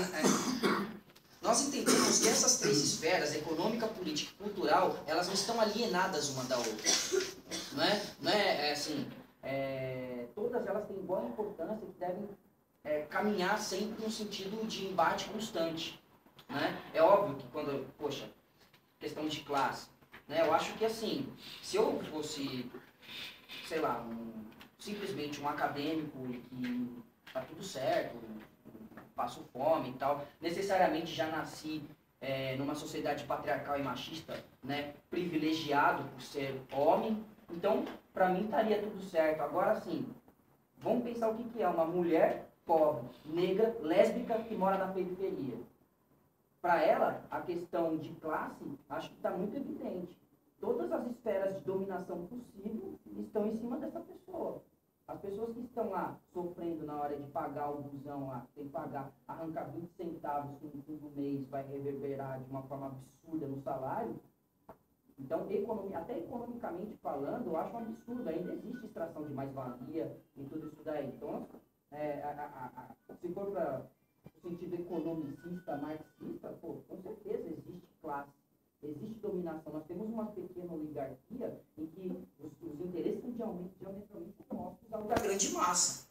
é, nós entendemos que essas três esferas, econômica, política e cultural, elas não estão alienadas uma da outra. Não é, não é, é assim, é, todas elas têm igual importância e devem é, caminhar sempre no sentido de embate constante. Né? É óbvio que quando, poxa, questão de classe, né? eu acho que assim, se eu fosse, sei lá, um, simplesmente um acadêmico e que tá tudo certo, passo fome e tal, necessariamente já nasci é, numa sociedade patriarcal e machista, né, privilegiado por ser homem, então para mim estaria tudo certo. Agora sim, vamos pensar o que, que é uma mulher pobre, negra, lésbica que mora na periferia. Para ela, a questão de classe, acho que está muito evidente. Todas as esferas de dominação possível estão em cima dessa pessoa. As pessoas que estão lá sofrendo na hora de pagar o busão lá, tem que pagar, arrancar 20 centavos que no fim do mês vai reverberar de uma forma absurda no salário. Então, economia, até economicamente falando, eu acho um absurdo. Ainda existe extração de mais-valia e tudo isso daí. Então, é, a, a, a, se for para o sentido economicista, marxista, pô, com certeza existe classe existe dominação. Nós temos uma pequena oligarquia em que os, os interesses são opostos ao da grande massa.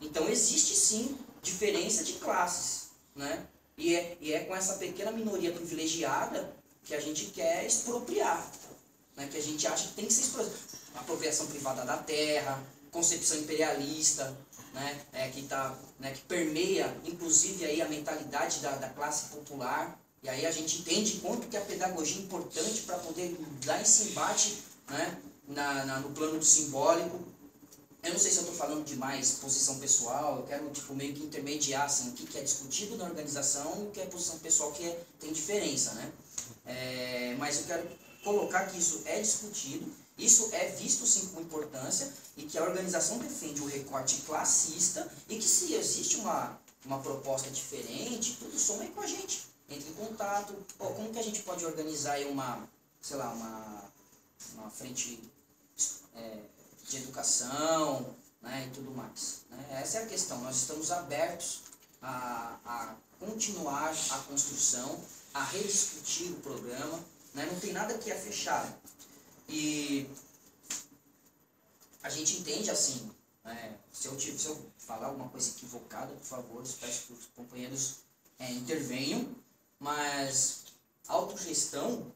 Então existe sim diferença de classes, né? E é, e é com essa pequena minoria privilegiada que a gente quer expropriar, né? Que a gente acha que tem que ser expropriado. Apropriação privada da terra, concepção imperialista, né? É, que, tá, né? que permeia, inclusive, aí a mentalidade da, da classe popular, e aí a gente entende quanto que a pedagogia é importante para poder dar esse embate né, na, na, no plano do simbólico. Eu não sei se eu estou falando de mais posição pessoal, eu quero tipo, meio que intermediar assim, o que, que é discutido na organização o que é posição pessoal que é, tem diferença. Né? É, mas eu quero colocar que isso é discutido, isso é visto sim com importância e que a organização defende o recorte classista e que se existe uma, uma proposta diferente, tudo soma aí com a gente entre em contato. Como que a gente pode organizar aí uma, sei lá, uma, uma frente é, de educação né, e tudo mais. Né? Essa é a questão. Nós estamos abertos a, a continuar a construção, a rediscutir o programa. Né? Não tem nada que é fechado. E a gente entende assim, né? se, eu, se eu falar alguma coisa equivocada, por favor, peço que os companheiros é, intervenham mas autogestão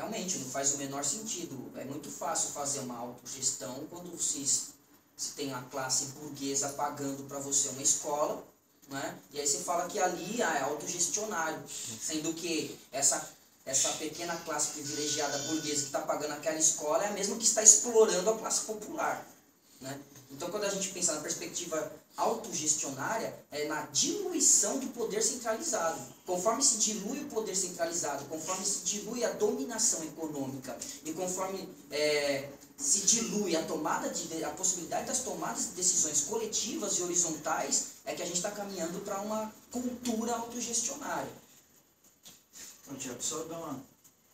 realmente não faz o menor sentido. É muito fácil fazer uma autogestão quando se, se tem a classe burguesa pagando para você uma escola, né? e aí você fala que ali ah, é autogestionário, sendo que essa, essa pequena classe privilegiada burguesa que está pagando aquela escola é a mesma que está explorando a classe popular. Né? Então, quando a gente pensa na perspectiva autogestionária, é na diluição do poder centralizado. Conforme se dilui o poder centralizado, conforme se dilui a dominação econômica e conforme é, se dilui a tomada de a possibilidade das tomadas de decisões coletivas e horizontais, é que a gente está caminhando para uma cultura autogestionária. Então, Tiago, só dar uma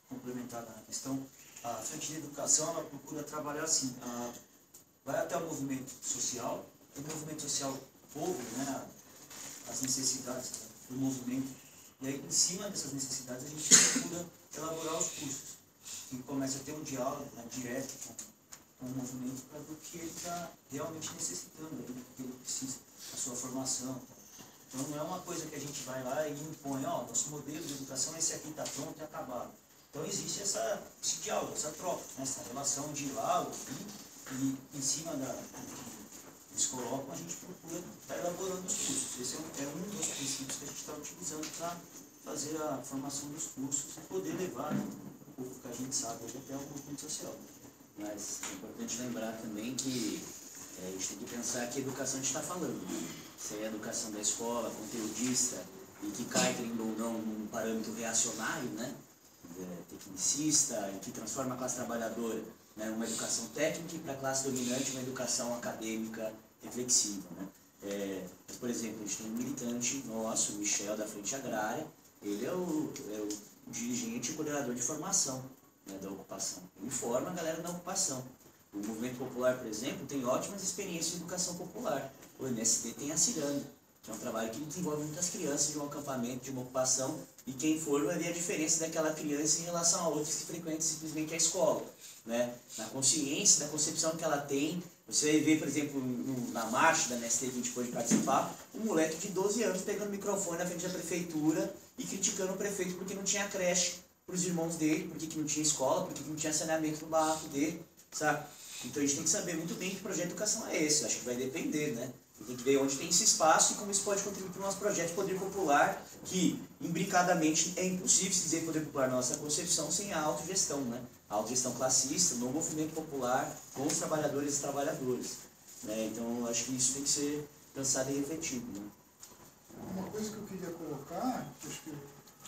complementada na questão. A frente de educação ela procura trabalhar assim, a vai até o movimento social, o movimento social ouve né, as necessidades do movimento, e aí em cima dessas necessidades a gente procura elaborar os cursos, e começa a ter um diálogo né, direto com, com o movimento para do que ele está realmente necessitando, do que ele precisa, a sua formação. Então não é uma coisa que a gente vai lá e impõe, ó, oh, nosso modelo de educação esse aqui está pronto e acabado. Então existe essa, esse diálogo, essa troca, né, essa relação de ir lá, ouvir, e em cima da, eles colocam, a gente procura estar tá elaborando os cursos. Esse é um, é um dos princípios que a gente está utilizando para fazer a formação dos cursos e poder levar né, um pouco que a gente sabe até o movimento social. Mas é importante lembrar também que é, a gente tem que pensar que educação a gente está falando. Né? Se é a educação da escola, conteudista, e que cai, querendo ou não, num parâmetro reacionário, né? É, tecnicista, e que transforma a classe trabalhadora né, uma educação técnica e para a classe dominante uma educação acadêmica reflexiva. Né? É, mas, por exemplo, a gente tem um militante nosso, Michel, da Frente Agrária, ele é o, é o dirigente e coordenador de formação né, da ocupação. Ele forma a galera da ocupação. O movimento popular, por exemplo, tem ótimas experiências em educação popular. O MST tem a Ciranda, que é um trabalho que desenvolve muitas crianças de um acampamento, de uma ocupação, e quem for vai ver a diferença daquela criança em relação a outras que frequentam simplesmente a escola. Né? Na consciência, na concepção que ela tem, você ver, por exemplo, na marcha da MST que a gente pôde participar, um moleque de 12 anos pegando o microfone na frente da prefeitura e criticando o prefeito porque não tinha creche para os irmãos dele, porque que não tinha escola, porque que não tinha saneamento no barraco dele, sabe? Então a gente tem que saber muito bem que projeto de educação é esse, acho que vai depender, né? Tem que ver onde tem esse espaço e como isso pode contribuir para o nosso projeto de poder popular, que, imbricadamente, é impossível se dizer poder popular na nossa concepção sem a autogestão, né? A autogestão classista, no movimento popular, com os trabalhadores e trabalhadoras. Né? Então, acho que isso tem que ser pensado e refletido. Né? Uma coisa que eu queria colocar, que acho que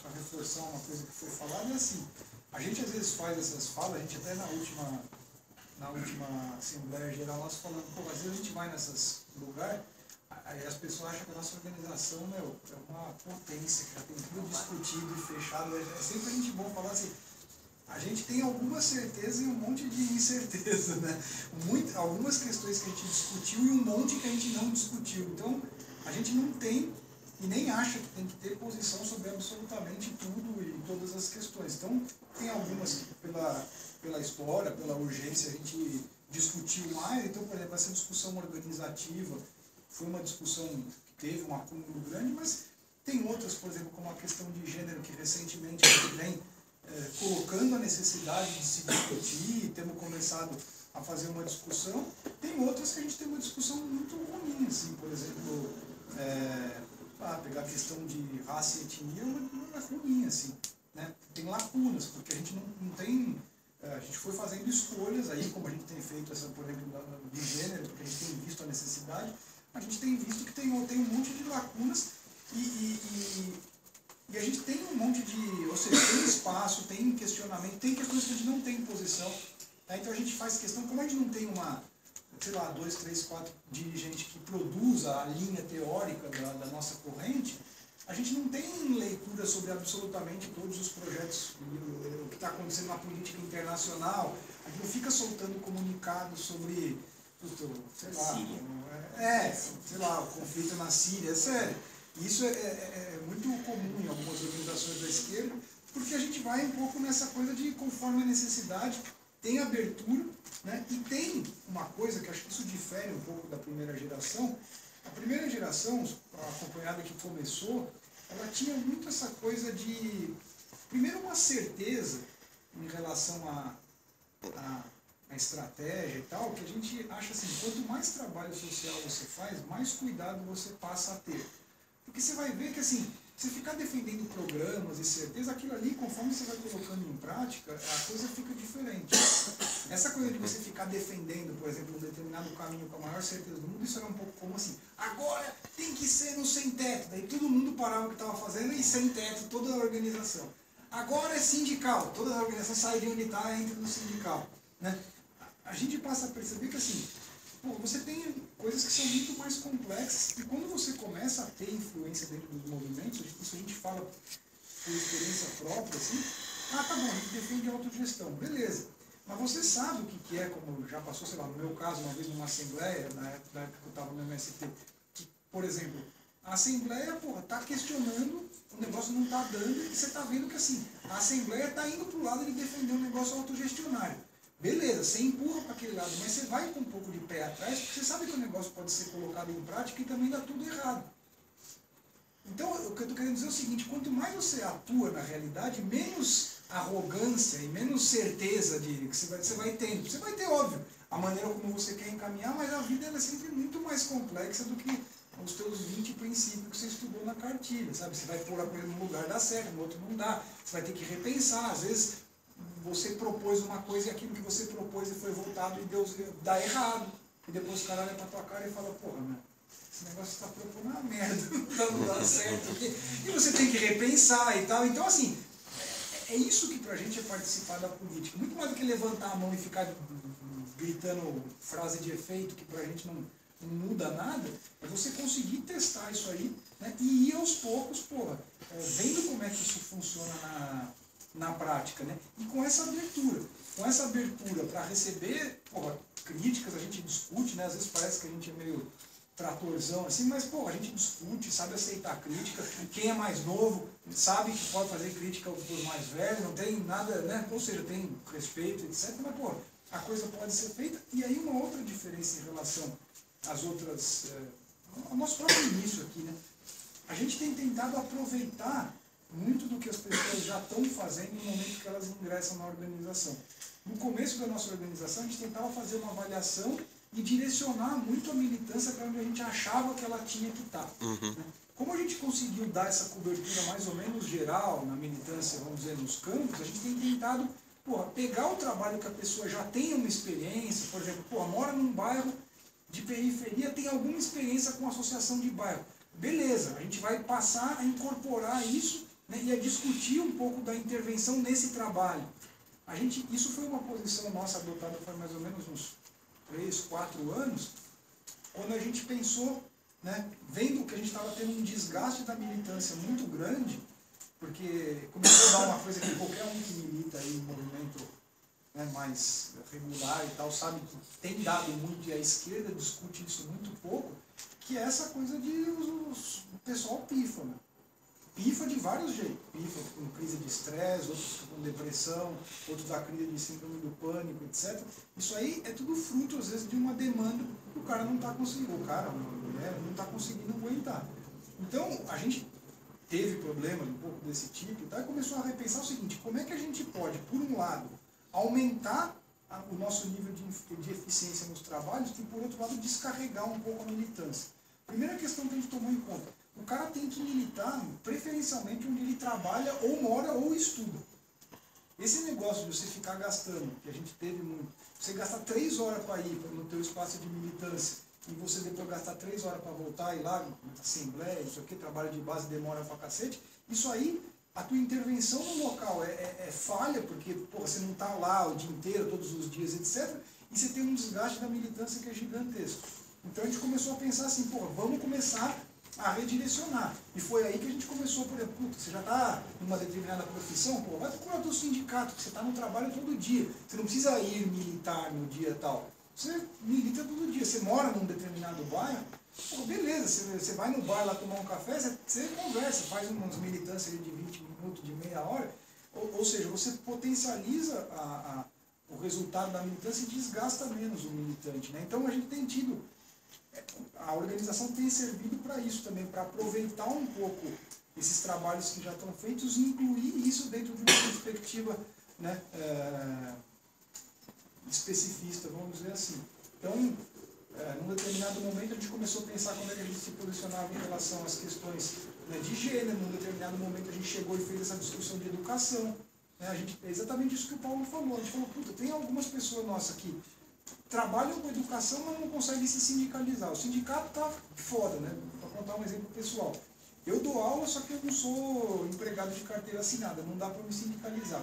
para reforçar uma coisa que foi falada, é assim, a gente às vezes faz essas falas, a gente até na última na última Assembleia Geral, nós falamos, pô, às vezes a gente vai nesses lugares, aí as pessoas acham que a nossa organização, meu, é uma potência, que já tem tudo discutido e fechado. É, é sempre a gente bom falar assim, a gente tem alguma certeza e um monte de incerteza, né? Muito, algumas questões que a gente discutiu e um monte que a gente não discutiu. Então, a gente não tem e nem acha que tem que ter posição sobre absolutamente tudo e todas as questões. Então, tem algumas que, pela pela história, pela urgência, a gente discutiu mais. Então, por exemplo, essa discussão organizativa foi uma discussão que teve um acúmulo grande, mas tem outras, por exemplo, como a questão de gênero, que recentemente a gente vem é, colocando a necessidade de se discutir, temos começado a fazer uma discussão. Tem outras que a gente tem uma discussão muito ruim, assim, por exemplo, é, ah, pegar a questão de raça e etnia é ruim, assim. Né? Tem lacunas, porque a gente não, não tem a gente foi fazendo escolhas aí, como a gente tem feito essa, por exemplo, de gênero, porque a gente tem visto a necessidade, a gente tem visto que tem, tem um monte de lacunas e, e, e, e, a gente tem um monte de, ou seja, tem espaço, tem questionamento, tem questões que a gente não tem posição. Tá? Então a gente faz questão, como a gente não tem uma, sei lá, dois, três, quatro dirigentes que produza a linha teórica da, da nossa corrente, a gente não tem leitura sobre absolutamente todos os projetos, o que está acontecendo na política internacional. A gente não fica soltando comunicados sobre, sei lá, é, sei lá, o conflito na Síria. É sério. Isso é, é, é muito comum em algumas organizações da esquerda, porque a gente vai um pouco nessa coisa de conforme a necessidade, tem abertura, né? e tem uma coisa que acho que isso difere um pouco da primeira geração, a primeira geração, a acompanhada que começou, ela tinha muito essa coisa de, primeiro, uma certeza em relação à a, a, a, estratégia e tal, que a gente acha assim, quanto mais trabalho social você faz, mais cuidado você passa a ter. Porque você vai ver que assim, você ficar defendendo programas e certeza, aquilo ali, conforme você vai colocando em prática, a coisa fica diferente. Essa coisa de você ficar defendendo, por exemplo, um determinado caminho com a maior certeza do mundo, isso era um pouco como assim, agora tem que ser no sem teto. Daí todo mundo parava o que estava fazendo e sem teto, toda a organização. Agora é sindical, todas as organizações sairiam de estar e entram no sindical. Né? A gente passa a perceber que assim, Você tem coisas que são muito mais complexas e quando você começa a ter influência dentro dos movimentos, isso a gente fala por experiência própria, assim, ah, tá bom, a gente defende a autogestão, beleza. Mas você sabe o que, que é, como já passou, sei lá, no meu caso, uma vez numa assembleia, na época, na época que eu estava no MST, que, por exemplo, a assembleia, porra, tá questionando, o negócio não tá dando, e você tá vendo que assim, a assembleia tá indo pro lado de defender um negócio autogestionário. Beleza, você empurra para aquele lado, mas você vai com um pouco de pé atrás, porque você sabe que o negócio pode ser colocado em prática e também dá tudo errado. Então, o que eu estou querendo dizer é o seguinte, quanto mais você atua na realidade, menos arrogância e menos certeza de que você vai, você vai tendo. Você vai ter, óbvio, a maneira como você quer encaminhar, mas a vida é sempre muito mais complexa do que os teus 20 princípios que você estudou na cartilha, sabe? Você vai pôr num lugar dá certo, no outro não dá. Você vai ter que repensar. Às vezes você propôs uma coisa e aquilo que você propôs e foi votado e Deus dá errado. E depois o cara olha pra tua cara e fala, porra, né? esse negócio está propondo uma merda, não dá certo. E você tem que repensar e tal. Então, assim, é, é isso que pra gente é participar da política. Muito mais do que levantar a mão e ficar gritando frase de efeito que pra gente não, não muda nada, é você conseguir testar isso aí né? e ir aos poucos, porra, é, vendo como é que isso funciona na na prática, né? E com essa abertura, com essa abertura para receber porra, críticas, a gente discute, né? Às vezes parece que a gente é meio tratorzão assim, mas pô, a gente discute, sabe aceitar crítica. Quem é mais novo sabe que pode fazer crítica aos mais velhos, não tem nada, né? Ou seja, tem respeito, etc. Mas pô, a coisa pode ser feita. E aí uma outra diferença em relação às outras, é, ao nosso próprio início aqui, né? A gente tem tentado aproveitar muito do que as pessoas já estão fazendo no momento que elas ingressam na organização. No começo da nossa organização, a gente tentava fazer uma avaliação e direcionar muito a militância para onde a gente achava que ela tinha que estar. Uhum. Né? Como a gente conseguiu dar essa cobertura mais ou menos geral na militância, vamos dizer, nos campos, a gente tem tentado porra, pegar o trabalho que a pessoa já tem uma experiência, por exemplo, porra, mora num bairro de periferia, tem alguma experiência com associação de bairro. Beleza, a gente vai passar a incorporar isso né, e a discutir um pouco da intervenção nesse trabalho. A gente, isso foi uma posição nossa adotada faz mais ou menos uns três, quatro anos, quando a gente pensou, né, vendo que a gente estava tendo um desgaste da militância muito grande, porque começou a dar uma coisa que qualquer um que milita aí em movimento né, mais regular e tal, sabe que tem dado muito, e a esquerda discute isso muito pouco, que é essa coisa de os, o pessoal pifa, né? Pifa de vários jeitos. Pifa com crise de estresse, outros com depressão, outros da crise de síndrome do pânico, etc. Isso aí é tudo fruto, às vezes, de uma demanda que o cara não está conseguindo, o cara, uma mulher, não está conseguindo aguentar. Então, a gente teve problemas um pouco desse tipo, tá? e começou a repensar o seguinte, como é que a gente pode, por um lado, aumentar a, o nosso nível de, de eficiência nos trabalhos e, por outro lado, descarregar um pouco a militância. Primeira questão que a gente tomou em conta, o cara tem que militar preferencialmente onde ele trabalha ou mora ou estuda. Esse negócio de você ficar gastando, que a gente teve muito, você gasta três horas para ir no teu espaço de militância e você depois gastar três horas para voltar e lá, assembleia, isso aqui, trabalho de base demora pra cacete, isso aí, a tua intervenção no local é, é, é falha, porque porra, você não está lá o dia inteiro, todos os dias, etc. E você tem um desgaste da militância que é gigantesco. Então a gente começou a pensar assim, porra, vamos começar a redirecionar. E foi aí que a gente começou, por exemplo, você já está numa determinada profissão, pô, vai procurar o teu sindicato, que você está no trabalho todo dia. Você não precisa ir militar no dia tal. Você milita todo dia. Você mora num determinado bairro, pô, beleza, você, você vai no bar lá tomar um café, você, você conversa, faz umas militâncias de 20 minutos, de meia hora. Ou, ou seja, você potencializa a, a, o resultado da militância e desgasta menos o militante. Né? Então a gente tem tido a organização tem servido para isso também, para aproveitar um pouco esses trabalhos que já estão feitos e incluir isso dentro de uma perspectiva né, é, especificista, vamos dizer assim. Então, é, num determinado momento a gente começou a pensar como é que a gente se posicionava em relação às questões né, de gênero, num determinado momento a gente chegou e fez essa discussão de educação. Né, a gente, é exatamente isso que o Paulo falou. A gente falou, puta, tem algumas pessoas nossas aqui trabalham com educação, mas não conseguem se sindicalizar. O sindicato tá foda, né? Para contar um exemplo pessoal. Eu dou aula, só que eu não sou empregado de carteira assinada, não dá para me sindicalizar.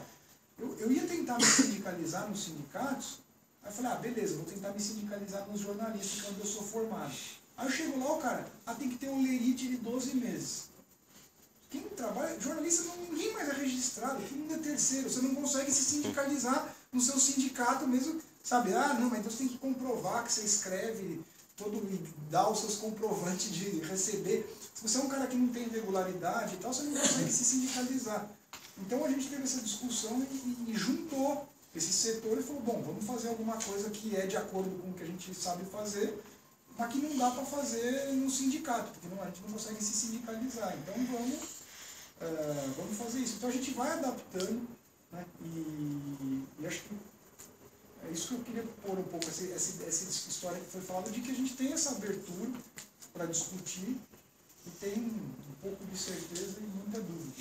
Eu, eu ia tentar me sindicalizar nos sindicatos, aí eu falei, ah, beleza, vou tentar me sindicalizar nos jornalistas, que onde eu sou formado. Aí eu chego lá, o cara, ah, tem que ter um lerite de 12 meses. Quem trabalha, jornalista, não, ninguém mais é registrado, todo mundo é terceiro, você não consegue se sindicalizar no seu sindicato mesmo Sabe, ah, não, mas então você tem que comprovar que você escreve todo dá os seus comprovantes de receber. Se você é um cara que não tem regularidade e tal, você não consegue se sindicalizar. Então a gente teve essa discussão e, e juntou esse setor e falou, bom, vamos fazer alguma coisa que é de acordo com o que a gente sabe fazer, mas que não dá para fazer no sindicato, porque não, a gente não consegue se sindicalizar. Então vamos, uh, vamos fazer isso. Então a gente vai adaptando, né? E, e acho que é isso que eu queria pôr um pouco, essa, essa, essa história que foi falada, de que a gente tem essa abertura para discutir e tem um pouco de certeza e muita dúvida.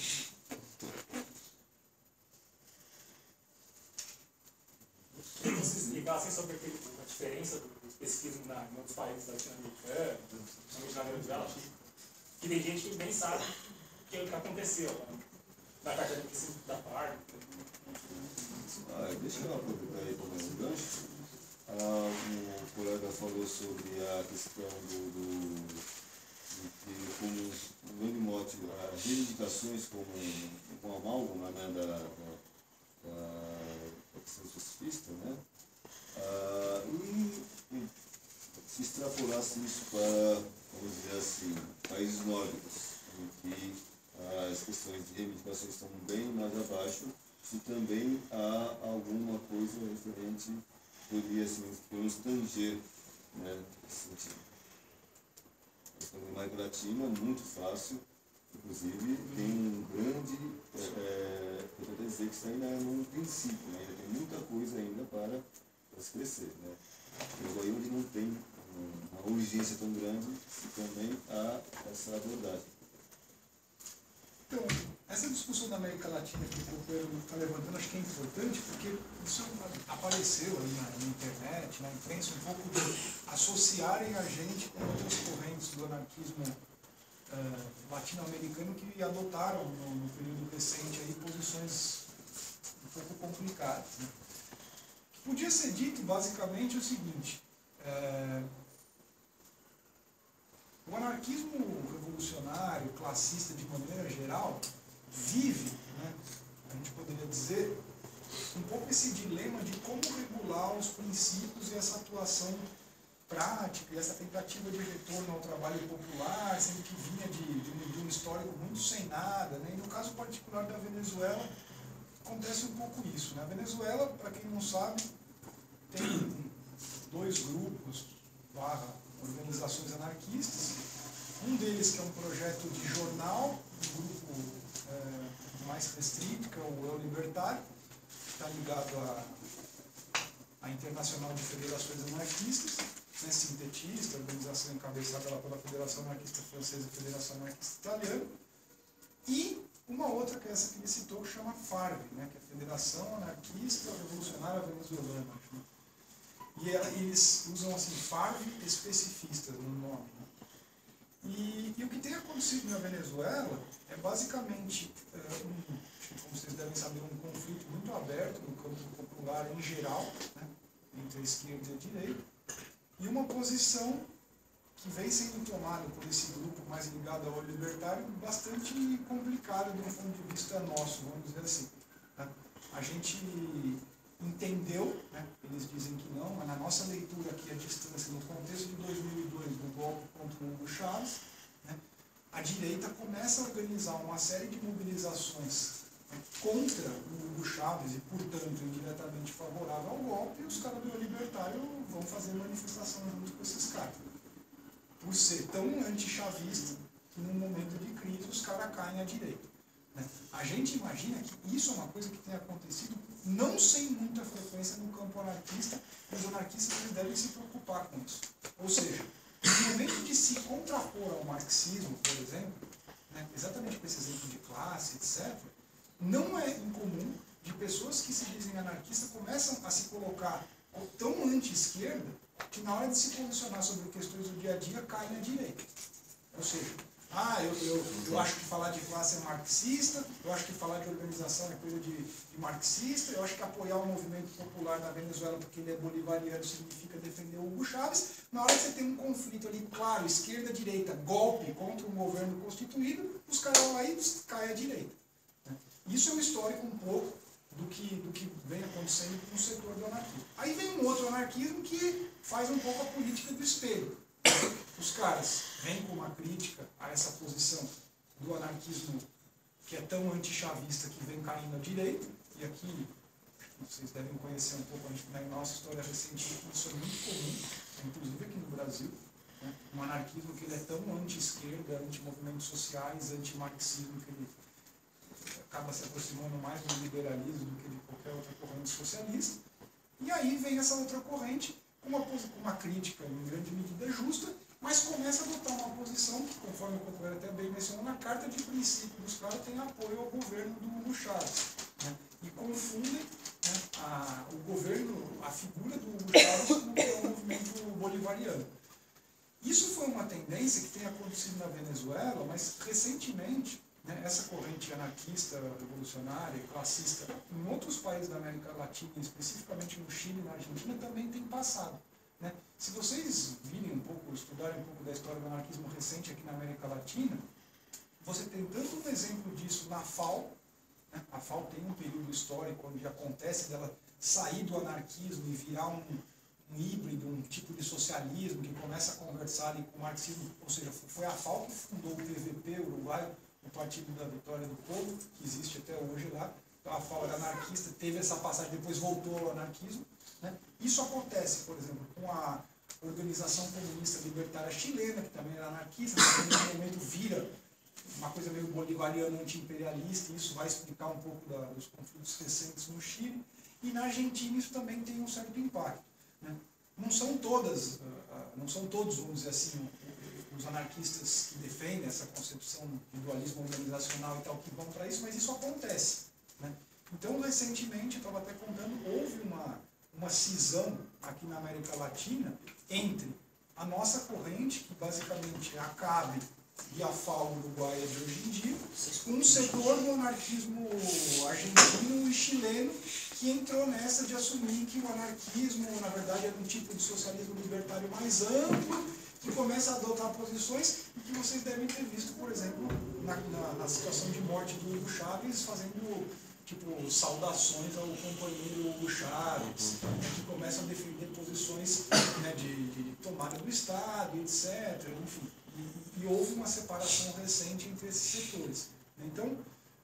Você explicasse sobre a diferença do especificismo na, em outros países latino-americanos, principalmente na Venezuela, que tem gente que nem sabe o que, que aconteceu né? na caixa de da FARC. Ah, deixa eu aproveitar aí para mais um gancho. Ah, o colega falou sobre a questão do, do de como no grande mote, as reivindicações como um amálgama né, da, da, da, questão socialista, né? Ah, e, se extrapolasse isso para, vamos dizer assim, países nórdicos, em que as questões de reivindicação estão bem mais abaixo, se também há alguma coisa referente, poderia assim, pelo tanger, né, nesse sentido. A América Latina, muito fácil, inclusive, tem um grande, é, eu vou dizer que isso ainda é um princípio, né, ainda tem muita coisa ainda para, para se crescer. Né. Mas aí onde não tem uma urgência tão grande, também há essa abordagem. Então, essa discussão da América Latina que o Coelho está levantando, acho que é importante, porque isso apareceu aí na, na, internet, na imprensa, um pouco de associarem a gente com outras correntes do anarquismo uh, latino-americano que adotaram no, no, período recente aí posições um pouco complicadas. Né? Podia ser dito basicamente o seguinte, uh, o anarquismo revolucionário, classista de maneira geral, vive, né, a gente poderia dizer, um pouco esse dilema de como regular os princípios e essa atuação prática e essa tentativa de retorno ao trabalho popular, sendo que vinha de, de, um, de um, histórico muito sem nada. Né? E no caso particular da Venezuela, acontece um pouco isso. Né? A Venezuela, para quem não sabe, tem dois grupos, barra organizações anarquistas. Um deles que é um projeto de jornal, um grupo é, mais restrito, que é o Eu Libertário, que está ligado à, à Internacional de Federações Anarquistas, né, sintetista, organização encabeçada pela Federação Anarquista Francesa e Federação Anarquista Italiana. E uma outra, que é essa que ele citou, que chama FARV, né, que é a Federação Anarquista Revolucionária Venezuelana. Né? E eles usam assim, FARV especificistas no nome. E, e, o que tem acontecido na Venezuela é basicamente, é, um, como vocês devem saber, um conflito muito aberto no campo popular em geral, né, entre a esquerda e a direita, e uma posição que vem sendo tomada por esse grupo mais ligado ao libertário bastante complicada do ponto de vista nosso, vamos dizer assim. Né? A gente entendeu, né? eles dizem que não, mas na nossa leitura aqui à distância, no contexto de 2002, do golpe contra o Hugo Chávez, né? a direita começa a organizar uma série de mobilizações né? contra o Hugo Chávez e, portanto, indiretamente favorável ao golpe, e os caras do libertário vão fazer manifestação junto com esses caras. Por ser tão anti-chavista que, num momento de crise, os caras caem à direita. Né? A gente imagina que isso é uma coisa que tem acontecido não sem muita frequência no campo anarquista, e os anarquistas eles devem se preocupar com isso. Ou seja, no momento de se contrapor ao marxismo, por exemplo, né, exatamente com esse exemplo de classe, etc., não é incomum de pessoas que se dizem anarquistas começam a se colocar tão anti-esquerda que na hora de se posicionar sobre questões do dia a dia caem à direita. Ou seja, ah, eu, eu, eu acho que falar de classe é marxista, eu acho que falar de organização é coisa de, de marxista, eu acho que apoiar o movimento popular na Venezuela porque ele é bolivariano significa defender Hugo Chávez. Na hora que você tem um conflito ali, claro, esquerda-direita, golpe contra um governo constituído, os caras lá e caem à direita. Né? Isso é um histórico um pouco do que, do que vem acontecendo com o setor do anarquismo. Aí vem um outro anarquismo que faz um pouco a política do espelho. Os caras vêm com uma crítica a essa posição do anarquismo que é tão antichavista que vem caindo à direita, e aqui vocês devem conhecer um pouco, na nossa história recente, isso é muito comum, inclusive aqui no Brasil, né? um anarquismo que ele é tão anti-esquerda, anti-movimentos sociais, anti-marxismo, que ele acaba se aproximando mais do liberalismo do que de qualquer outra corrente socialista. E aí vem essa outra corrente com uma, uma crítica, em grande medida justa, mas começa a adotar uma posição conforme o companheiro até bem mencionou, na carta de princípio dos caras tem apoio ao governo do Hugo Chávez. Né? E confundem né, a, o governo, a figura do Hugo Chávez com o movimento bolivariano. Isso foi uma tendência que tem acontecido na Venezuela, mas recentemente né, essa corrente anarquista, revolucionária, classista, em outros países da América Latina, especificamente no Chile e na Argentina, também tem passado. Né? Se vocês virem um pouco, estudarem um pouco da história do anarquismo recente aqui na América Latina, você tem tanto um exemplo disso na FAO, né? a FAO tem um período histórico onde acontece dela sair do anarquismo e virar um, um híbrido, um tipo de socialismo que começa a conversar ali com o marxismo, ou seja, foi a FAO que fundou o PVP uruguaio, o Partido da Vitória do Povo, que existe até hoje lá. Então a FAO era anarquista, teve essa passagem, depois voltou ao anarquismo. Né? Isso acontece, por exemplo, com a Organização Comunista Libertária Chilena, que também era anarquista, mas nesse momento vira uma coisa meio bolivariana anti-imperialista, e isso vai explicar um pouco da, dos conflitos recentes no Chile. E na Argentina isso também tem um certo impacto. Né? Não são todas, ah, ah, não são todos, vamos dizer assim, os anarquistas que defendem essa concepção de dualismo organizacional e tal, que vão para isso, mas isso acontece. Né? Então, recentemente, estava até contando, houve uma, uma cisão aqui na América Latina entre a nossa corrente, que basicamente é a CAB e a FAO uruguaia de hoje em dia, um setor do anarquismo argentino e chileno que entrou nessa de assumir que o anarquismo, na verdade, era um tipo de socialismo libertário mais amplo, que começa a adotar posições e que vocês devem ter visto, por exemplo, na, na, na situação de morte do Hugo Chávez, fazendo tipo saudações ao companheiro Hugo Chaves, né, que começam a defender posições né, de, de, tomada do Estado, etc. Enfim, e, e, houve uma separação recente entre esses setores. Então,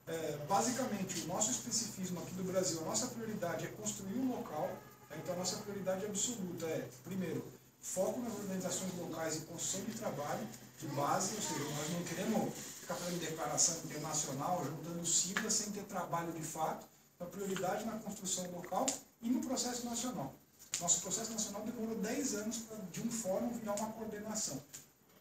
é, basicamente, o nosso especificismo aqui do Brasil, a nossa prioridade é construir um local, né, então a nossa prioridade absoluta é, primeiro, foco nas organizações locais e construção de trabalho de base, ou seja, nós não queremos ficar fazendo declaração internacional, juntando siglas sem ter trabalho de fato, a prioridade na construção local e no processo nacional. Nosso processo nacional demorou 10 anos para, de um fórum, virar uma coordenação.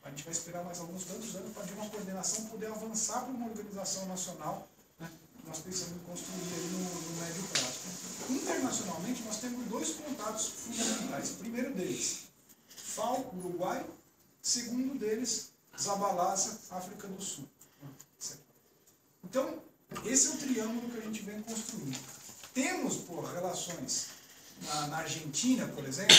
A gente vai esperar mais alguns tantos anos para de uma coordenação poder avançar para uma organização nacional. Né? Nós pensamos em construir no, no médio prazo. Internacionalmente, nós temos dois contatos fundamentais. O primeiro deles, FAO, Uruguai. Segundo deles, Zabalasa, África do Sul. Então, esse é o triângulo que a gente vem construindo. Temos, por relações na, na, Argentina, por exemplo,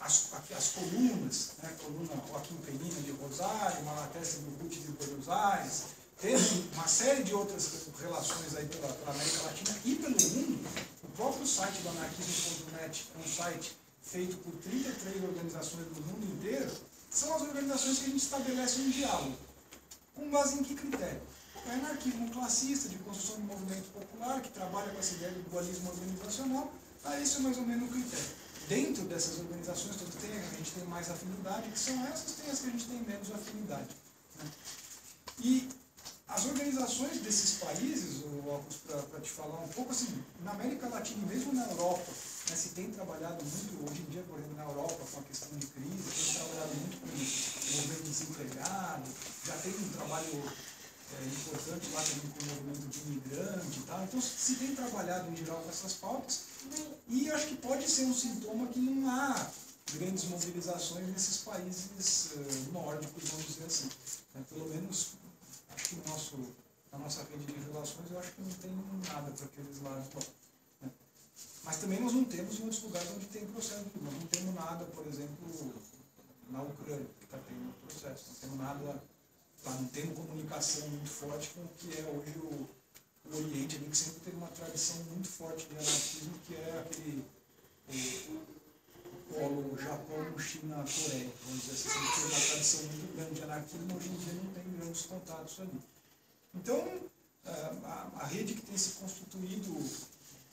as, as colunas, né, coluna Joaquim Penina de Rosário, Malatesta do Ruth de Buenos Aires, temos uma série de outras relações aí pela, pela América Latina e pelo mundo. O próprio site do anarquismo.net é um site feito por 33 organizações do mundo inteiro, são as organizações que a gente estabelece um diálogo. Com base em que critério? É anarquismo classista, de construção de movimento popular, que trabalha com essa ideia do dualismo organizacional, ah, esse é mais ou menos o critério. Dentro dessas organizações, todas tem, a gente tem mais afinidade, que são essas, tem as que a gente tem menos afinidade. Né? E as organizações desses países, para te falar um pouco, assim, na América Latina mesmo na Europa, se tem trabalhado muito, hoje em dia, por exemplo, na Europa, com a questão de crise, tem trabalhado muito com o movimento desempregado, já tem um trabalho é, importante lá também com o movimento de imigrante e tal. Então, se tem trabalhado em geral com essas pautas, e acho que pode ser um sintoma que não há grandes mobilizações nesses países uh, nórdicos, vamos dizer assim. É, pelo menos, acho que nosso, na nossa rede de relações, eu acho que não tem nada para aqueles lados. Mas também nós não temos em outros lugares onde tem processo. Nós não temos nada, por exemplo, na Ucrânia, que está tendo processo. Não temos nada, tá, não temos comunicação muito forte com o que é hoje o, o Oriente, ali, que sempre teve uma tradição muito forte de anarquismo, que é aquele o, polo Japão, China, Coreia. Vamos dizer assim, sempre teve uma tradição muito grande de anarquismo, hoje em dia não tem grandes contatos ali. Então, a, a rede que tem se constituído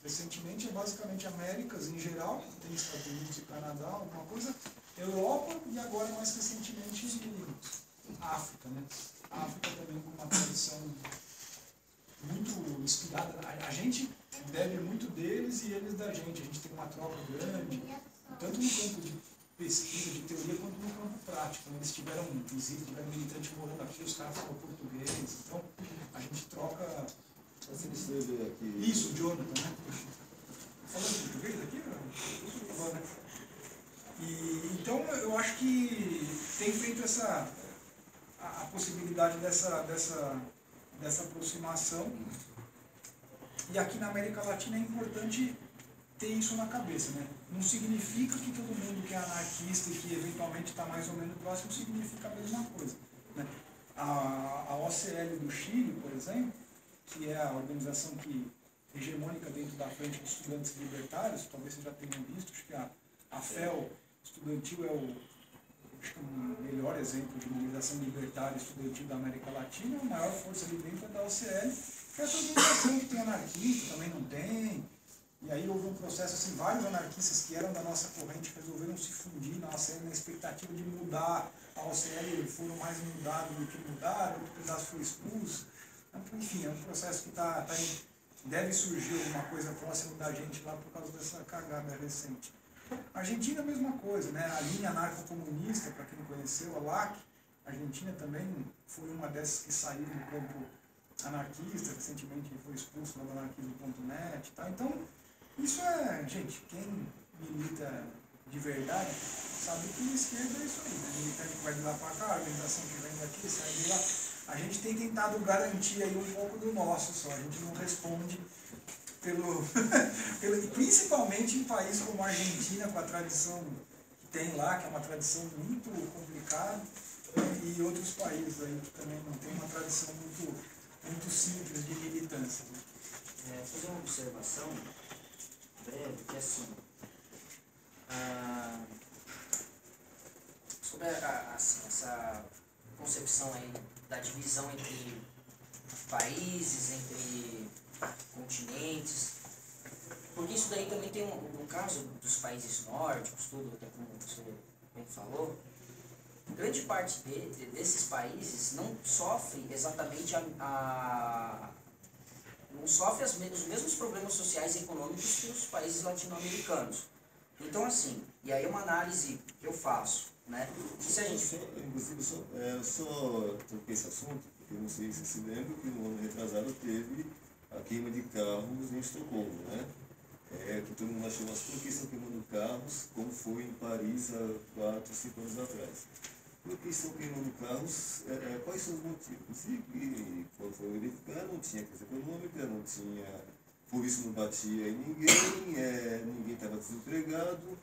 recentemente é basicamente Américas em geral, tem Estados Unidos e Canadá, alguma coisa, Europa e agora mais recentemente África. Né? África também com uma tradição muito inspirada. A, a gente deve muito deles e eles da gente. A gente tem uma troca grande, tanto no campo de pesquisa, de teoria, quanto no campo prático. Eles tiveram visita, tiveram militante morando aqui, os caras falam português, então a gente troca você escreve aqui. Isso, o Jonathan, né? Falando português aqui? Né? E, então eu acho que tem feito essa a, a, possibilidade dessa, dessa, dessa aproximação. E aqui na América Latina é importante ter isso na cabeça, né? Não significa que todo mundo que é anarquista e que eventualmente está mais ou menos próximo significa a mesma coisa. Né? A, a OCL do Chile, por exemplo, que é a organização que hegemônica dentro da frente dos estudantes libertários, talvez vocês já tenham visto, acho que a, a FEL estudantil é o, acho que o melhor exemplo de mobilização libertária estudantil da América Latina, a maior força ali dentro é da OCL, que é essa organização que tem anarquista, também não tem. E aí houve um processo, assim, vários anarquistas que eram da nossa corrente resolveram se fundir na OCL na expectativa de mudar a OCL, foram mais mudados do que mudaram, outro pedaço foi expulso. Enfim, é um processo que tá, tá em, deve surgir alguma coisa próxima da gente lá por causa dessa cagada recente. Argentina, a mesma coisa, né? A linha anarcocomunista, para quem não conheceu, a LAC, a Argentina também foi uma dessas que saiu do campo anarquista, recentemente foi expulso do anarquismo.net e tal. Então, isso é, gente, quem milita de verdade sabe que esquerda é isso aí, né? Militante que vai de lá para cá, organização que vem daqui, sai de lá. A gente tem tentado garantir aí um pouco do nosso só, a gente não responde pelo, pelo principalmente em países como a Argentina, com a tradição que tem lá, que é uma tradição muito complicada, né? e outros países aí que também não tem uma tradição muito, muito simples de militância. Né? É, fazer uma observação breve, que é assim, ah, sobre a, assim, essa concepção aí da divisão entre países, entre continentes, porque isso daí também tem um, no caso dos países nórdicos, tudo, até como você bem falou, grande parte de, de, desses países não sofre exatamente a, a não sofre as, os mesmos problemas sociais e econômicos que os países latino-americanos. Então, assim, e aí uma análise que eu faço, né? Se a gente... Inclusive, só, é, só toquei esse assunto, porque não sei se se lembra que no ano retrasado teve a queima de carros em Estocolmo, né? É, que todo mundo achou, mas por que estão queimando carros, como foi em Paris há 4, 5 anos atrás? Por que estão queimando carros? É, é, quais são os motivos? E, e quando foi verificar, não tinha crise econômica, não tinha. Por isso não batia em ninguém, é, ninguém estava desempregado.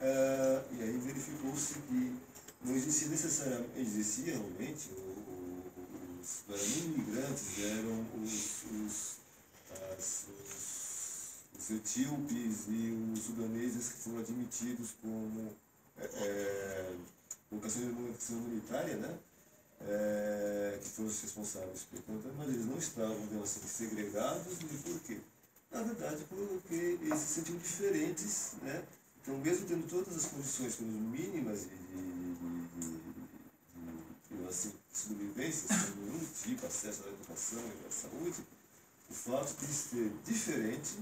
É, e aí verificou-se que não existia necessariamente, existia realmente, o, o, os, imigrantes eram os, os, as, os, os etíopes e os sudaneses que foram admitidos como. É, é vocação humanitária, né? É, que foram os responsáveis por conta, mas eles não estavam, assim, segregados, e por quê? Na verdade, porque eles se sentiam diferentes, né? Então, mesmo tendo todas as condições mínimas de, de, de, de, assim, sobrevivência, nenhum tipo, acesso à educação e à saúde, o fato de ser diferente,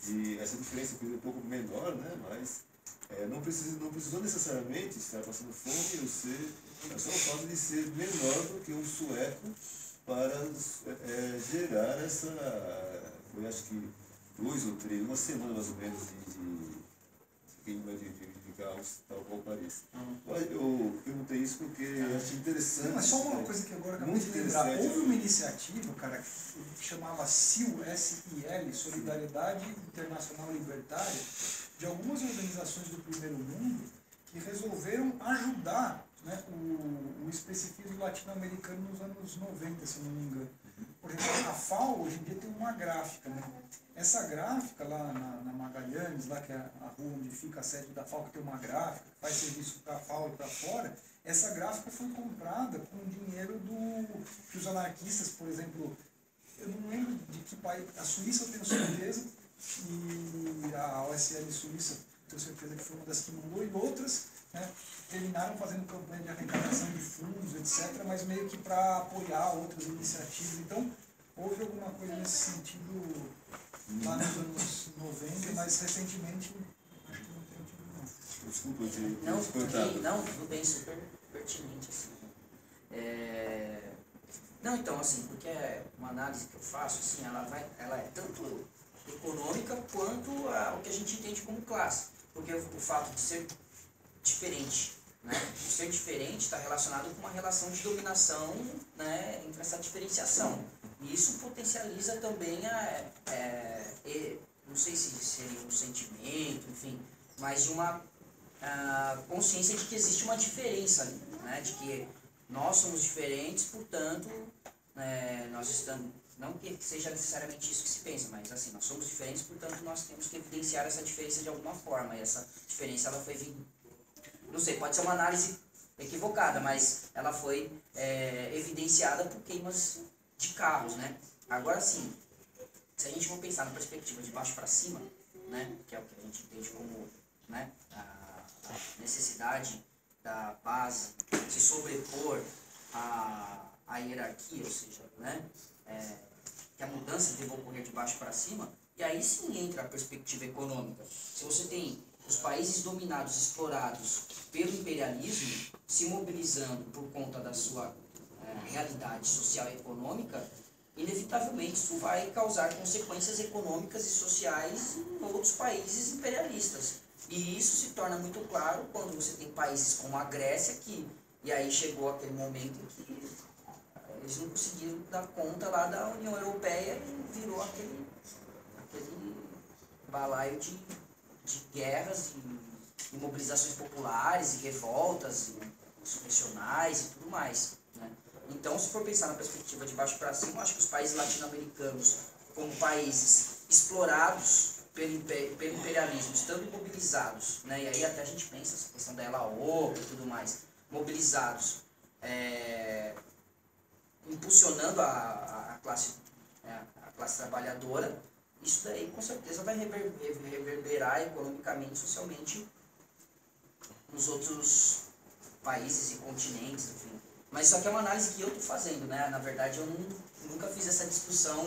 de essa diferença é um pouco menor, né? mas é, não, precisa, não precisou necessariamente estar passando fome ou ser, é só o fato de ser menor do que um sueco para é, é, gerar essa, foi acho que dois ou três, uma semana mais ou menos de, de queima de, de, de carros, tal qual Paris. Uhum. Eu perguntei isso porque eu achei interessante. Não, mas só uma coisa que agora acabei de lembrar. Houve uma iniciativa, cara, que chamava SIL, S-I-L, Solidariedade Internacional Libertária, de algumas organizações do primeiro mundo que resolveram ajudar né, o, o especificismo latino-americano nos anos 90, se não me engano. Por exemplo, a FAO hoje em dia tem uma gráfica. Né? Essa gráfica lá na, na Magalhães, lá que é a rua onde fica a sede da FAO, que tem uma gráfica, faz serviço para a FAO e para fora, essa gráfica foi comprada com dinheiro do, que os anarquistas, por exemplo, eu não lembro de que país, a Suíça eu tenho certeza, e a OSL Suíça, tenho certeza que foi uma das que mandou, e outras né, terminaram fazendo campanha de arrecadação de fundos, etc., mas meio que para apoiar outras iniciativas. Então, houve alguma coisa nesse sentido lá nos anos 90, mas recentemente acho que não tem tido não. Desculpa, eu não, porque, não, tudo bem, super pertinente. Assim. É... Não, então, assim, porque é uma análise que eu faço, assim, ela, vai, ela é tanto econômica quanto a, o que a gente entende como classe. Porque o, o fato de ser diferente, né? O ser diferente está relacionado com uma relação de dominação né, entre essa diferenciação. Isso potencializa também a, é, não sei se seria um sentimento, enfim, mas uma a consciência de que existe uma diferença ali, né? De que nós somos diferentes, portanto, é, nós estamos, não que seja necessariamente isso que se pensa, mas assim, nós somos diferentes, portanto nós temos que evidenciar essa diferença de alguma forma. E essa diferença ela foi, não sei, pode ser uma análise equivocada, mas ela foi é, evidenciada por queimas de carros, né? Agora sim, se a gente for pensar na perspectiva de baixo para cima, né, que é o que a gente entende como né, a, necessidade da base se sobrepor à, à hierarquia, ou seja, né, é, que a mudança deva ocorrer de baixo para cima, e aí sim entra a perspectiva econômica. Se você tem os países dominados, explorados pelo imperialismo, se mobilizando por conta da sua realidade social e econômica, inevitavelmente isso vai causar consequências econômicas e sociais em outros países imperialistas. E isso se torna muito claro quando você tem países como a Grécia, que, e aí chegou aquele momento em que eles não conseguiram dar conta lá da União Europeia e virou aquele, aquele balaio de, de guerras e, e mobilizações populares e revoltas e insurrecionais e tudo mais. Né? Então, se for pensar na perspectiva de baixo para cima, acho que os países latino-americanos, como países explorados pelo, pelo imperialismo, estando mobilizados, né? e aí até a gente pensa essa questão da LAO e tudo mais, mobilizados, é, impulsionando a, a- classe, é, a classe trabalhadora, isso daí com certeza vai rever- rever- reverberar economicamente socialmente nos outros países e continentes, enfim. Mas isso aqui é uma análise que eu estou fazendo, né? Na verdade, eu não- nunca fiz essa discussão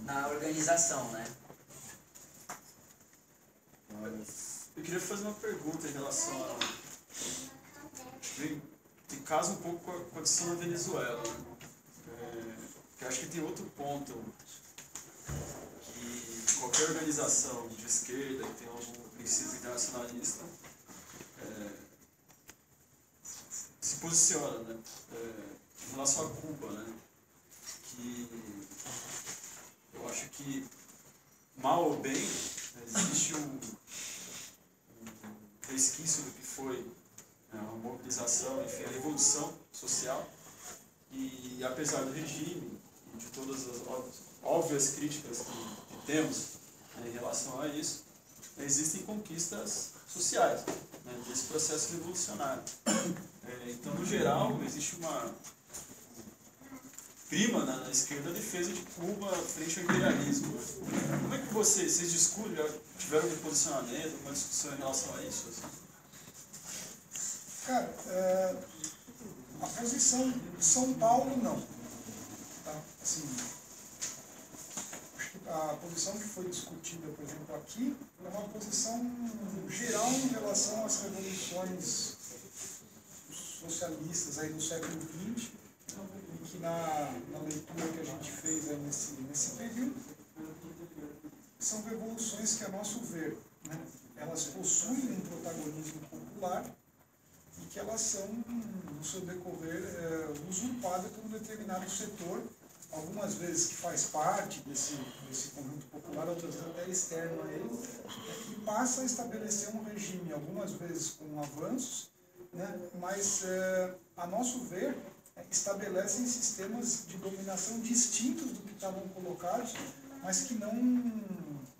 na organização, né? Eu queria fazer uma pergunta em relação a. Tem, tem caso um pouco com a, questão da Venezuela. né? É, que acho que tem outro ponto que qualquer organização de esquerda que tem algum princípio internacionalista é, se posiciona né? É, em relação a Cuba. Né? Que eu acho que mal ou bem existe um, um resquício do que foi né, a mobilização, enfim, a revolução social. E apesar do regime e de todas as óbvias críticas que, que temos né, em relação a isso, existem conquistas sociais né, desse processo revolucionário. É, então, no geral, existe uma prima na, na esquerda a defesa de Cuba frente ao imperialismo. Como é que vocês, vocês discutem, tiveram um posicionamento, uma discussão em relação a isso? assim? Cara, é, a posição de São Paulo não. Tá? Assim, a posição que foi discutida, por exemplo, aqui, é uma posição geral em relação às revoluções socialistas aí do século XX, em que na, na leitura que a gente fez aí nesse, nesse período, são revoluções que, a nosso ver, né, elas possuem um protagonismo popular e que elas são, no seu decorrer, é, usurpadas por um determinado setor, algumas vezes que faz parte desse, desse conjunto popular, outras até externo a ele, e passa a estabelecer um regime, algumas vezes com avanços, né, mas, é, a nosso ver, estabelecem sistemas de dominação distintos do que estavam colocados, mas que não,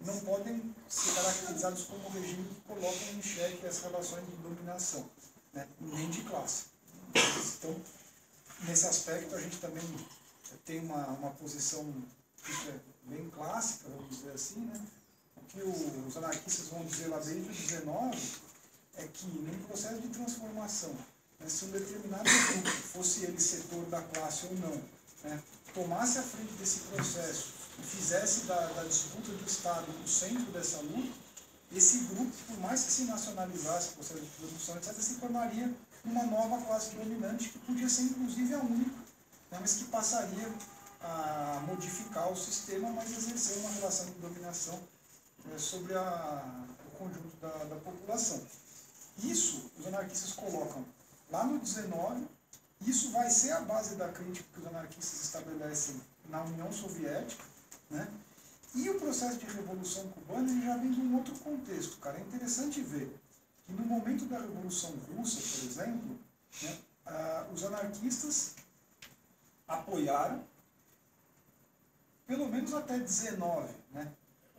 não podem ser caracterizados como regime que colocam em xeque as relações de dominação né, nem de classe. Então, nesse aspecto, a gente também tem uma, uma posição é bem clássica, vamos dizer assim, né? O que os anarquistas vão dizer lá desde o 19 é que num processo de transformação, né, se um determinado grupo, fosse ele setor da classe ou não, né, tomasse a frente desse processo e fizesse da, da disputa do Estado o centro dessa luta, esse grupo, por mais que se nacionalizasse, processo de produção, etc., se tornaria uma nova classe dominante que podia ser inclusive a única, né, mas que passaria a modificar o sistema, mas exercer uma relação de dominação eh, sobre a, o conjunto da, da população. Isso os anarquistas colocam lá no 19, isso vai ser a base da crítica que os anarquistas estabelecem na União Soviética, né? E o processo de revolução cubana ele já vem de um outro contexto, cara. É interessante ver que no momento da Revolução Russa, por exemplo, né, ah, os anarquistas, apoiaram, pelo menos até 19, né?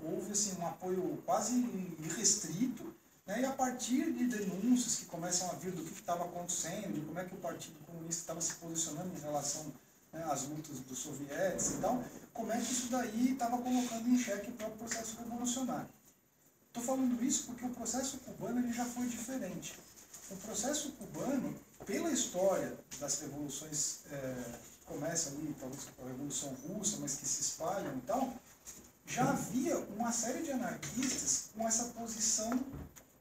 Houve assim, um apoio quase irrestrito, né? e a partir de denúncias que começam a vir do que estava acontecendo, de como é que o Partido Comunista estava se posicionando em relação né, às lutas dos sovietes e tal, como é que isso daí estava colocando em xeque o próprio processo revolucionário. Estou falando isso porque o processo cubano ele já foi diferente. O processo cubano, pela história das revoluções, é, começa ali, talvez com a Revolução Russa, mas que se espalham e tal, já havia uma série de anarquistas com essa posição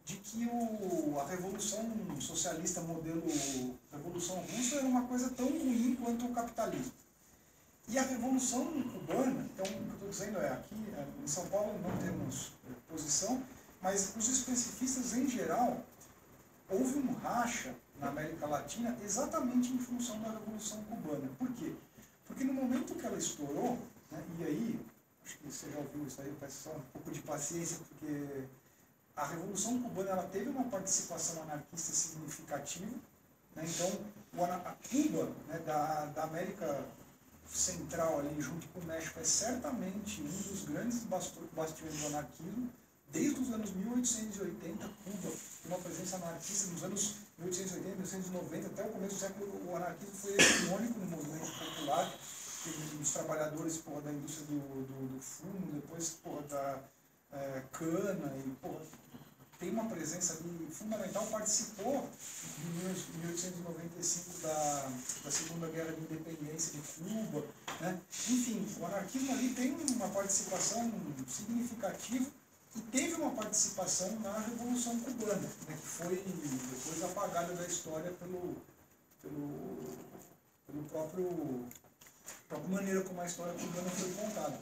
de que o, a revolução socialista modelo revolução russa era uma coisa tão ruim quanto o capitalismo. E a revolução cubana, então o que eu estou dizendo é aqui é, em São Paulo não temos posição, mas os especificistas em geral houve um racha na América Latina exatamente em função da revolução cubana. Por quê? Porque no momento que ela estourou, né, e aí acho que você já ouviu isso aí, peço só um pouco de paciência, porque a Revolução Cubana ela teve uma participação anarquista significativa. Né? Então, a Cuba, né, da, da América Central, ali, junto com o México, é certamente um dos grandes bastiões do anarquismo. Desde os anos 1880, Cuba uma presença anarquista. Nos anos 1880, 1890, até o começo do século, o anarquismo foi hegemônico no movimento popular. Os trabalhadores porra, da indústria do, do, do fumo, depois porra, da é, cana, e porra, tem uma presença ali fundamental, participou em 1895 da, da Segunda Guerra de Independência de Cuba. Né? Enfim, o anarquismo ali tem uma participação significativa e teve uma participação na Revolução Cubana, né, que foi depois apagada da história pelo, pelo, pelo próprio própria maneira como a história cubana foi contada.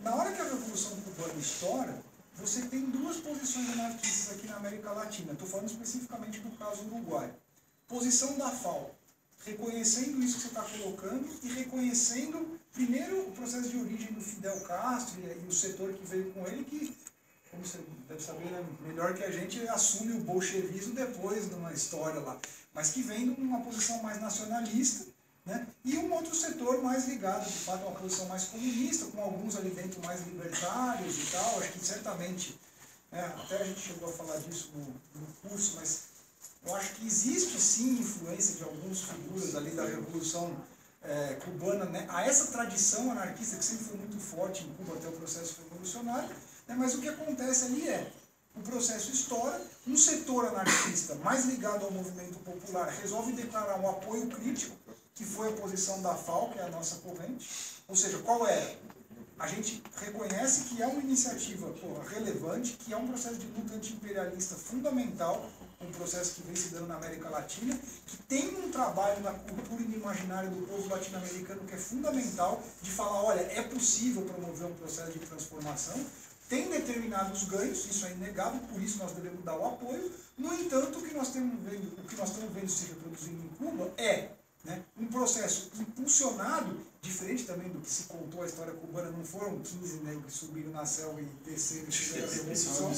Na hora que a Revolução Cubana estoura, você tem duas posições anarquistas aqui na América Latina. Estou falando especificamente do caso uruguaio. Posição da FAO, reconhecendo isso que você está colocando e reconhecendo, primeiro, o processo de origem do Fidel Castro e, o setor que veio com ele, que, como você deve saber, né, melhor que a gente, assume o bolchevismo depois de uma história lá, mas que vem de uma posição mais nacionalista né? E um outro setor mais ligado, de fato, a uma posição mais comunista, com alguns ali dentro mais libertários e tal. Acho que certamente, né, até a gente chegou a falar disso no, no curso, mas eu acho que existe sim influência de algumas figuras ali da Revolução é, Cubana né, a essa tradição anarquista que sempre foi muito forte em Cuba até o processo revolucionário. Né, mas o que acontece ali é o processo estoura, um setor anarquista mais ligado ao movimento popular resolve declarar um apoio crítico que foi a posição da FAO, que é a nossa corrente. Ou seja, qual é? A gente reconhece que é uma iniciativa relevante, que é um processo de luta anti-imperialista fundamental, um processo que vem se dando na América Latina, que tem um trabalho na cultura e no imaginário do povo latino-americano que é fundamental, de falar, olha, é possível promover um processo de transformação, tem determinados ganhos, isso é inegável, por isso nós devemos dar o apoio. No entanto, o que nós estamos vendo, o que nós estamos vendo se reproduzindo em Cuba é né? Um processo impulsionado, diferente também do que se contou a história cubana, não foram 15 negros que subiram na selva e desceram e fizeram a revolução.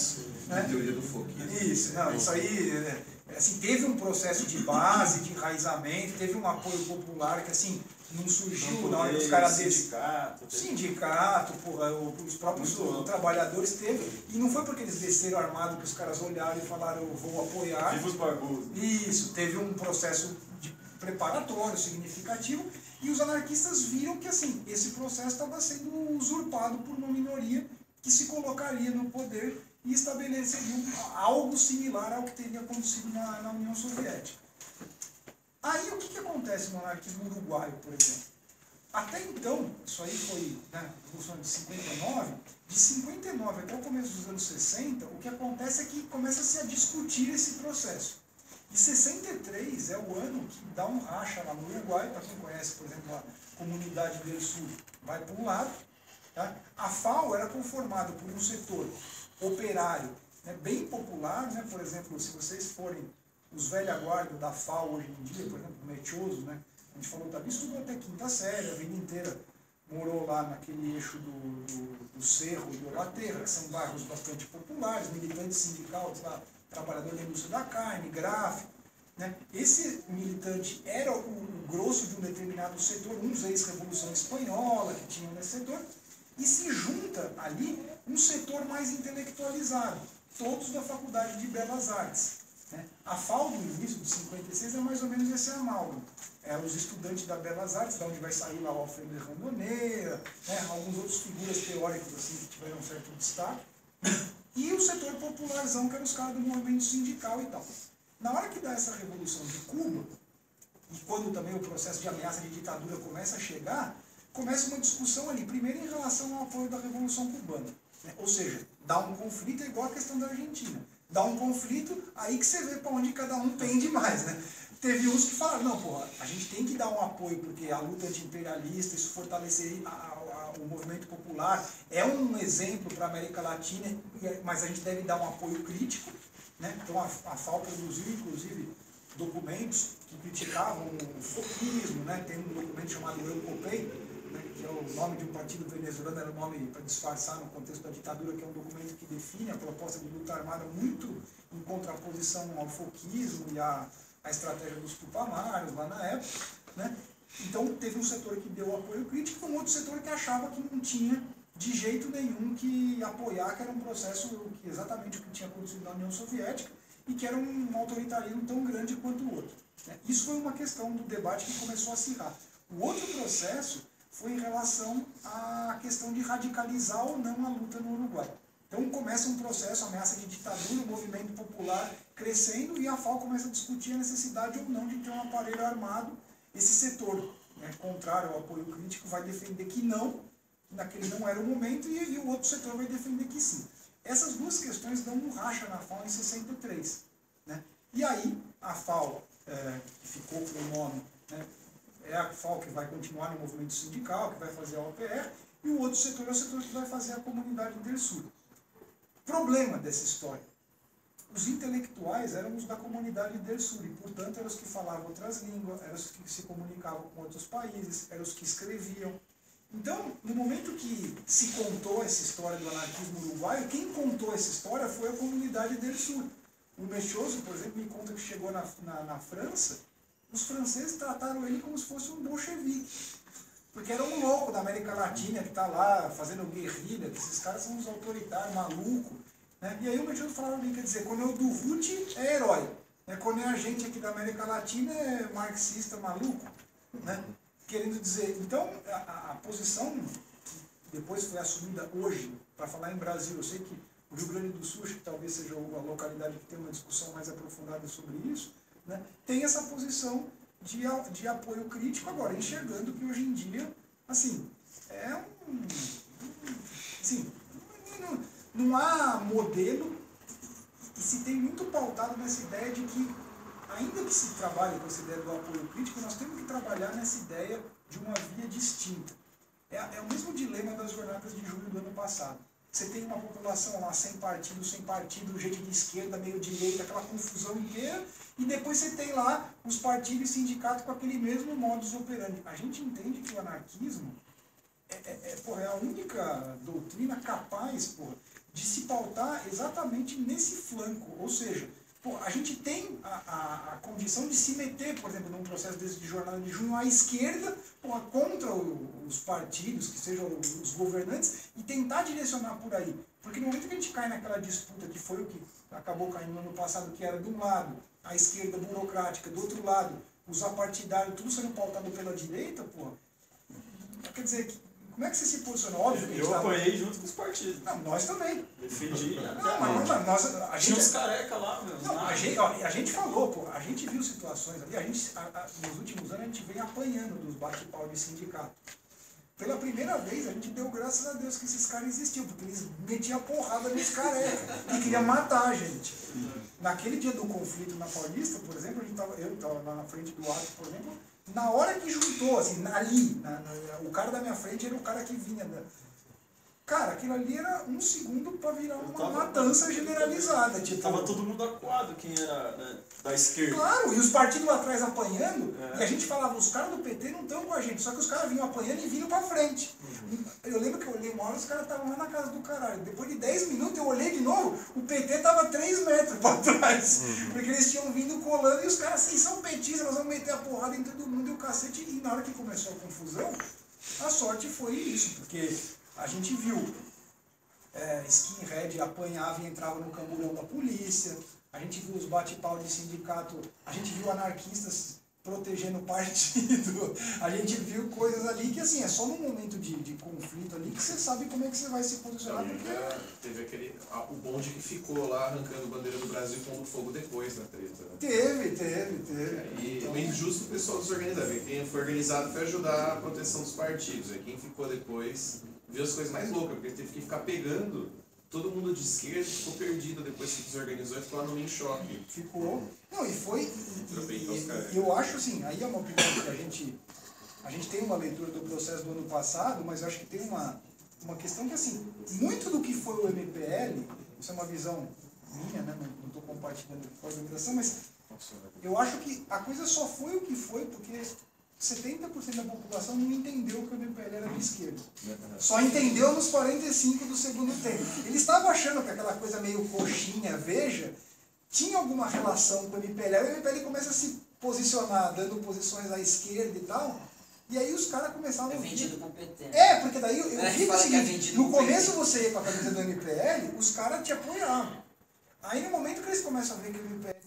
Né? teoria do foquismo. Isso, não, isso aí, né? assim, teve um processo de base, de enraizamento, teve um apoio popular que assim, não surgiu na hora que os caras Sindicato. Sindicato, porra, os próprios trabalhadores teve. E não foi porque eles desceram armado que os caras olharam e falaram, eu vou apoiar. Viva os barbudos. Isso, teve um processo preparatório, significativo, e os anarquistas viram que assim, esse processo estava sendo usurpado por uma minoria que se colocaria no poder e estabeleceria algo similar ao que teria acontecido na, na União Soviética. Aí o que, que acontece no anarquismo uruguaio, por exemplo? Até então, isso aí foi na né, Revolução de 59, de 59 até o começo dos anos 60, o que acontece é que começa-se a discutir esse processo. E 63 é o ano que dá um racha lá no Uruguai, para quem conhece, por exemplo, a comunidade do Sul, vai para um lado. Tá? A FAO era conformada por um setor operário né, bem popular, né? por exemplo, se vocês forem os velha guarda da FAO hoje em dia, por exemplo, o Metioso, né? a gente falou também, estudou até quinta série, a vida inteira morou lá naquele eixo do, do, do Cerro e Olaterra, que são bairros bastante populares, militantes sindicais lá trabalhador da indústria da carne, gráfico. Né? Esse militante era o, o grosso de um determinado setor, uns ex-revolução espanhola que tinham nesse setor, e se junta ali um setor mais intelectualizado, todos da Faculdade de Belas Artes. A FAO do início de 56 é mais ou menos esse amálgama. É, os estudantes da Belas Artes, da onde vai sair lá o Alfredo Randonneira, né? alguns outros figuras teóricas assim, que tiveram um certo destaque, e o setor popularzão, que eram os caras do movimento sindical e tal. Na hora que dá essa revolução de Cuba, e quando também o processo de ameaça de ditadura começa a chegar, começa uma discussão ali, primeiro em relação ao apoio da Revolução Cubana. Né? Ou seja, dá um conflito, é igual a questão da Argentina. Dá um conflito, aí que você vê para onde cada um pende mais. Né? Teve uns que falaram, não, porra, a gente tem que dar um apoio, porque a luta anti-imperialista, isso fortaleceria a, a, o movimento popular, é um exemplo para a América Latina, é, mas a gente deve dar um apoio crítico. Né? Então a, a FAO produziu, inclusive, documentos que criticavam o foquismo, né? tem um documento chamado Eucopei, né? que é o nome de um partido venezuelano, era o nome para disfarçar no contexto da ditadura, que é um documento que define a proposta de luta armada muito em contraposição ao foquismo e à, à estratégia dos tupamaros lá na época. Né? Então teve um setor que deu apoio crítico e um outro setor que achava que não tinha de jeito nenhum que apoiar, que era um processo que exatamente o que tinha acontecido na União Soviética e que era um autoritarismo tão grande quanto o outro. Né? Isso foi uma questão do debate que começou a acirrar. O outro processo foi em relação à questão de radicalizar ou não a luta no Uruguai. Então começa um processo, ameaça de ditadura, o movimento popular crescendo e a FAO começa a discutir a necessidade ou não de ter um aparelho armado. Esse setor, né, contrário ao apoio crítico, vai defender que não, naquele não era o momento, e, e o outro setor vai defender que sim. Essas duas questões dão um racha na FAO em 63. Né? E aí, a FAO, é, que ficou com o nome, né, é a FAO que vai continuar no movimento sindical, que vai fazer a OPR, e o outro setor é o setor que vai fazer a comunidade Intersul. Problema dessa história. Os intelectuais eram os da comunidade Intersul, e, portanto, eram os que falavam outras línguas, eram os que se comunicavam com outros países, eram os que escreviam, então, no momento que se contou essa história do anarquismo uruguaio, quem contou essa história foi a comunidade del Sul. O Mechoso, por exemplo, me conta que chegou na, na, na França, os franceses trataram ele como se fosse um bolchevique. Porque era um louco da América Latina que está lá fazendo guerrilha, que esses caras são uns autoritários, malucos. Né? E aí o Mechoso falava bem, quer dizer, quando é o do Ruth é herói. Né? Quando é a gente aqui da América Latina é marxista, maluco. Né? querendo dizer, então a, a posição que depois foi assumida hoje, para falar em Brasil, eu sei que o Rio Grande do Sul, que talvez seja a localidade que tem uma discussão mais aprofundada sobre isso, né, tem essa posição de, de apoio crítico agora, enxergando que hoje em dia, assim, é um. Assim, não, não há modelo e se tem muito pautado nessa ideia de que ainda que se trabalhe com essa ideia do apoio crítico, nós temos que trabalhar nessa ideia de uma via distinta. É, é o mesmo dilema das jornadas de julho do ano passado. Você tem uma população lá sem partido, sem partido, gente de esquerda, meio direita, aquela confusão inteira, e depois você tem lá os partidos e sindicatos com aquele mesmo modus operandi. A gente entende que o anarquismo é, é, é, porra, é a única doutrina capaz porra, de se pautar exatamente nesse flanco, ou seja, Pô, a gente tem a, a, a, condição de se meter, por exemplo, num processo desse de jornada de junho à esquerda, pô, contra o, os partidos, que sejam os governantes, e tentar direcionar por aí. Porque no momento que a gente cai naquela disputa que foi o que acabou caindo no ano passado, que era de um lado a esquerda burocrática, do outro lado os apartidários, tudo sendo pautado pela direita, pô, quer dizer, como é que você se posiciona? Óbvio que Eu tá- apanhei junto com os partidos. Não, nós também. Defendi. Não, mas não, nós, a Tinha gente, uns careca lá, meu. Não, a gente, a gente falou, pô, a gente viu situações ali, a gente, a, a, nos últimos anos a gente vem apanhando dos bate-pau de sindicato. Pela primeira vez a gente deu graças a Deus que esses caras existiam, porque eles metiam porrada nos carecas e queriam matar a gente. Naquele dia do conflito na Paulista, por exemplo, a gente tava, eu estava lá na frente do ato, por exemplo, na hora que juntou, assim, ali, na, na, o cara da minha frente era o cara que vinha da, Cara, aquilo ali era um segundo pra virar uma tava- matança generalizada. Tipo, Tava todo mundo acuado quem era né, da esquerda. Claro, e os partidos lá atrás apanhando, É. e a gente falava, os caras do PT não estão com a gente, só que os caras vinham apanhando e vindo pra frente. Eu lembro que eu olhei uma hora, os caras estavam lá na casa do caralho. Depois de 10 minutos eu olhei de novo, o PT tava 3 metros pra trás. Porque eles tinham vindo colando e os caras assim, são petistas, nós vamos meter a porrada em todo mundo e o cacete. E na hora que começou a confusão, a sorte foi isso, porque a gente viu é, skinhead apanhava e entrava no camburão da polícia, a gente viu os bate-pau de sindicato, a gente viu anarquistas protegendo o partido, a gente viu coisas ali que assim, é só num momento de, de conflito ali que você sabe como é que você vai se posicionar, porque ainda teve aquele. o bonde que ficou lá arrancando bandeira do Brasil e pondo fogo depois da treta. Né? teve, teve, teve. E Então, é meio injusto o pessoal desorganizar. Quem foi organizado foi ajudar a proteção dos partidos. Aí quem ficou depois viu as coisas mais loucas, porque teve que ficar pegando todo mundo de esquerda, ficou perdido depois que desorganizou e ficou lá no meio choque. ficou. Não, e foi. E, e- e eu acho assim, aí é uma opinião que a gente. A gente tem uma leitura do processo do ano passado, mas eu acho que tem uma, uma questão que assim, muito do que foi o MPL, isso é uma visão minha, né? Não estou compartilhando com a organização, mas eu acho que a coisa só foi o que foi porque 70% da população não entendeu que o MPL era de esquerda. Só entendeu nos 45 do segundo tempo. Eles estavam achando que aquela coisa meio coxinha, veja, tinha alguma relação com o MPL. Aí o MPL começa a se posicionar, dando posições à esquerda e tal. E aí os caras começavam É a vir- vendido com PT. É, porque daí eu, eu É, vi o é seguinte, vendido no com começo você ia com a camisa do MPL, os caras te apoiavam. Aí no momento que eles começam a ver que o MPL